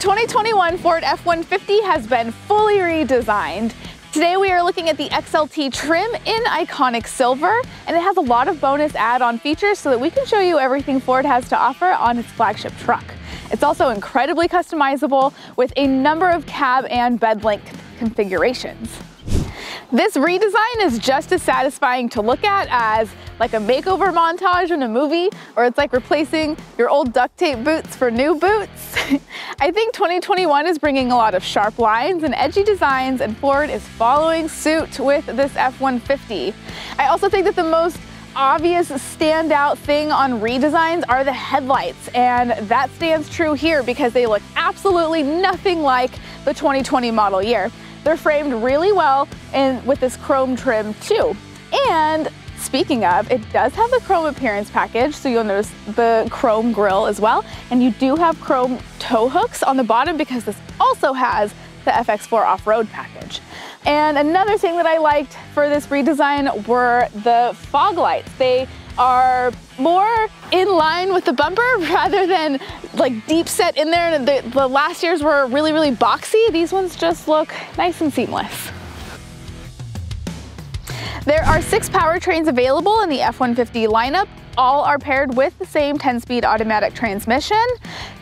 2021 Ford F-150 has been fully redesigned. Today we are looking at the XLT trim in iconic silver, and it has a lot of bonus add-on features so that we can show you everything Ford has to offer on its flagship truck. It's also incredibly customizable with a number of cab and bed length configurations. This redesign is just as satisfying to look at as like a makeover montage in a movie, or it's like replacing your old duct tape boots for new boots. I think 2021 is bringing a lot of sharp lines and edgy designs, and Ford is following suit with this F-150. I also think that the most obvious standout thing on redesigns are the headlights, and that stands true here because they look absolutely nothing like the 2020 model year. They're framed really well and with this chrome trim too. And speaking of, it does have the chrome appearance package, so you'll notice the chrome grille as well. And you do have chrome tow hooks on the bottom because this also has the FX4 off-road package. And another thing that I liked for this redesign were the fog lights. They are more in line with the bumper rather than like deep set in there. The, the last year's were really, really boxy. These ones just look nice and seamless. There are six powertrains available in the F-150 lineup. All are paired with the same 10-speed automatic transmission.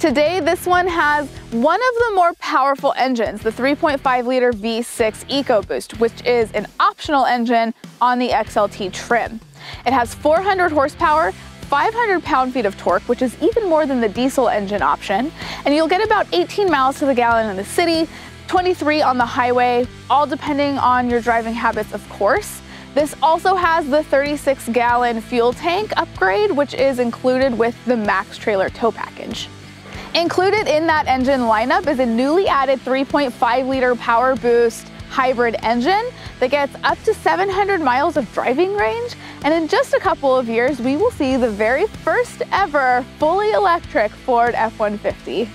Today, this one has one of the more powerful engines, the 3.5-liter V6 EcoBoost, which is an optional engine on the XLT trim. It has 400 horsepower, 500 pound-feet of torque, which is even more than the diesel engine option, and you'll get about 18 miles to the gallon in the city, 23 on the highway, all depending on your driving habits, of course. This also has the 36 gallon fuel tank upgrade, which is included with the Max Trailer tow package. Included in that engine lineup is a newly added 3.5 liter power boost hybrid engine that gets up to 700 miles of driving range. And in just a couple of years, we will see the very first ever fully electric Ford F-150.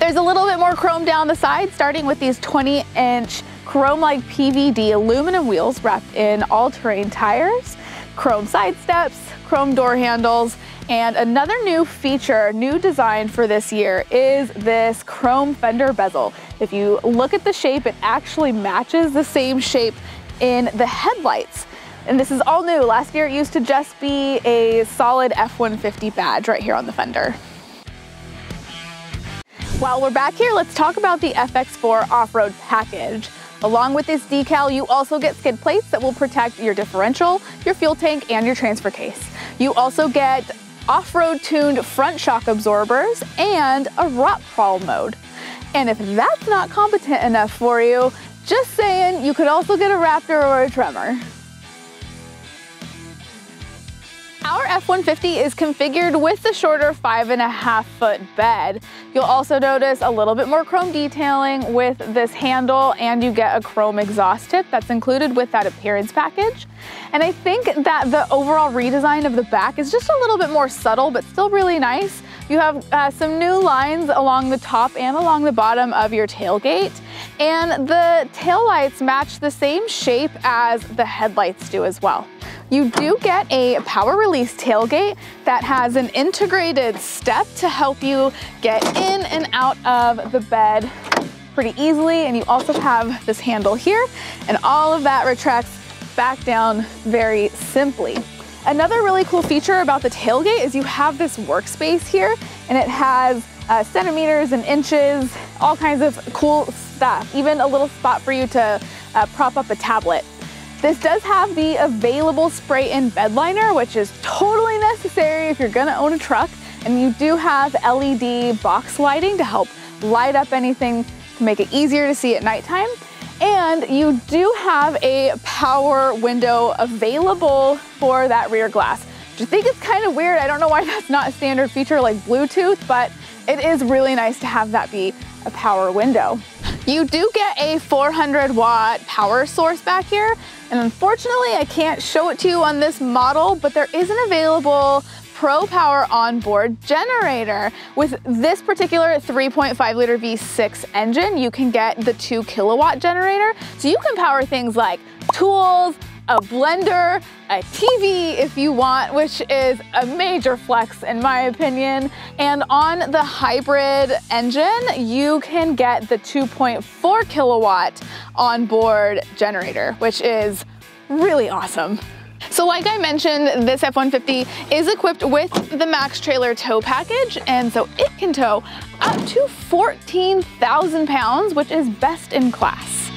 There's a little bit more chrome down the side, starting with these 20 inch chrome-like PVD aluminum wheels wrapped in all-terrain tires, chrome side steps, chrome door handles, and another new feature, new design for this year is this chrome fender bezel. If you look at the shape, it actually matches the same shape in the headlights. And this is all new. Last year it used to just be a solid F-150 badge right here on the fender. While we're back here, let's talk about the FX4 off-road package. Along with this decal, you also get skid plates that will protect your differential, your fuel tank, and your transfer case. You also get off-road tuned front shock absorbers, and a rock crawl mode. And if that's not competent enough for you, just saying, you could also get a Raptor or a Tremor. Our F-150 is configured with the shorter five and a half foot bed. You'll also notice a little bit more chrome detailing with this handle and you get a chrome exhaust tip that's included with that appearance package. And I think that the overall redesign of the back is just a little bit more subtle, but still really nice. You have uh, some new lines along the top and along the bottom of your tailgate. And the taillights match the same shape as the headlights do as well. You do get a power release tailgate that has an integrated step to help you get in and out of the bed pretty easily. And you also have this handle here and all of that retracts back down very simply. Another really cool feature about the tailgate is you have this workspace here and it has uh, centimeters and inches, all kinds of cool stuff, even a little spot for you to uh, prop up a tablet. This does have the available spray-in bed liner, which is totally necessary if you're gonna own a truck. And you do have LED box lighting to help light up anything to make it easier to see at nighttime. And you do have a power window available for that rear glass, which I think it's kind of weird. I don't know why that's not a standard feature like Bluetooth, but it is really nice to have that be a power window. You do get a 400 watt power source back here, and unfortunately, I can't show it to you on this model, but there is an available Pro Power onboard generator. With this particular 3.5 liter V6 engine, you can get the two kilowatt generator. So you can power things like tools, a blender, a TV if you want, which is a major flex in my opinion. And on the hybrid engine, you can get the 2.4 kilowatt onboard generator, which is really awesome. So like I mentioned, this F-150 is equipped with the Max Trailer tow package, and so it can tow up to 14,000 pounds, which is best in class.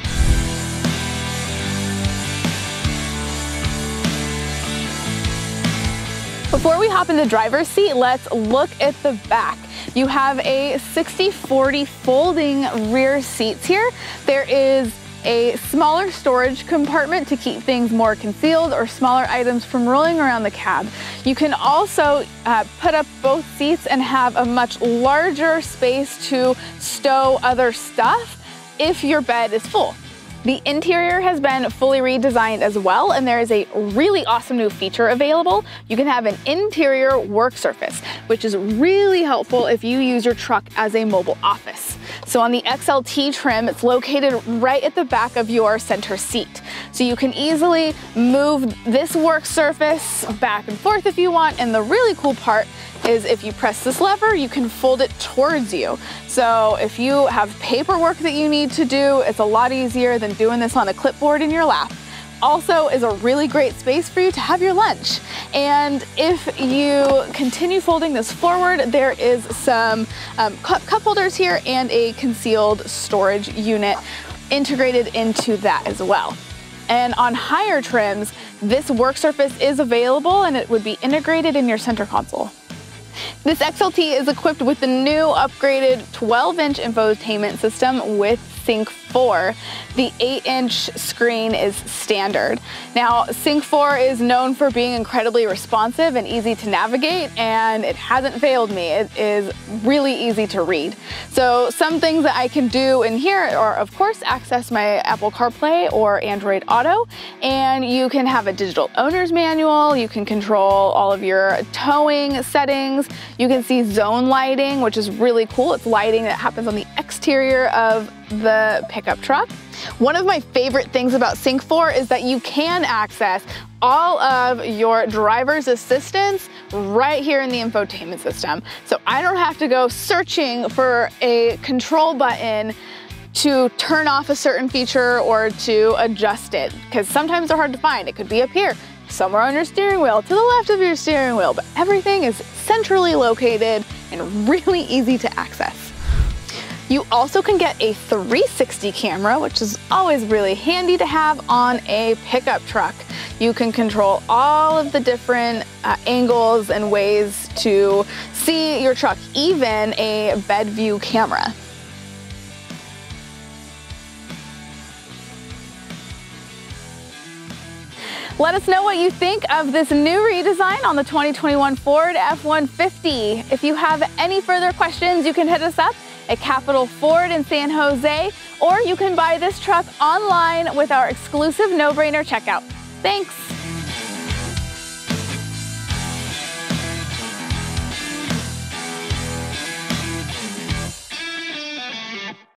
Before we hop in the driver's seat, let's look at the back. You have a 60-40 folding rear seats here. There is a smaller storage compartment to keep things more concealed or smaller items from rolling around the cab. You can also uh, put up both seats and have a much larger space to stow other stuff if your bed is full. The interior has been fully redesigned as well, and there is a really awesome new feature available. You can have an interior work surface, which is really helpful if you use your truck as a mobile office. So on the XLT trim, it's located right at the back of your center seat. So you can easily move this work surface back and forth if you want, and the really cool part is if you press this lever, you can fold it towards you. So if you have paperwork that you need to do, it's a lot easier than doing this on a clipboard in your lap also is a really great space for you to have your lunch. And if you continue folding this forward, there is some um, cup holders here and a concealed storage unit integrated into that as well. And on higher trims, this work surface is available and it would be integrated in your center console. This XLT is equipped with the new upgraded 12 inch infotainment system with Sync 4. The 8 inch screen is standard. Now, Sync 4 is known for being incredibly responsive and easy to navigate, and it hasn't failed me. It is really easy to read. So, some things that I can do in here are, of course, access my Apple CarPlay or Android Auto, and you can have a digital owner's manual, you can control all of your towing settings, you can see zone lighting, which is really cool. It's lighting that happens on the exterior of the pickup truck. One of my favorite things about Sync 4 is that you can access all of your driver's assistance right here in the infotainment system. So I don't have to go searching for a control button to turn off a certain feature or to adjust it because sometimes they're hard to find. It could be up here, somewhere on your steering wheel, to the left of your steering wheel, but everything is centrally located and really easy to access. You also can get a 360 camera, which is always really handy to have on a pickup truck. You can control all of the different uh, angles and ways to see your truck, even a bed view camera. Let us know what you think of this new redesign on the 2021 Ford F-150. If you have any further questions, you can hit us up at Capitol Ford in San Jose, or you can buy this truck online with our exclusive no-brainer checkout. Thanks.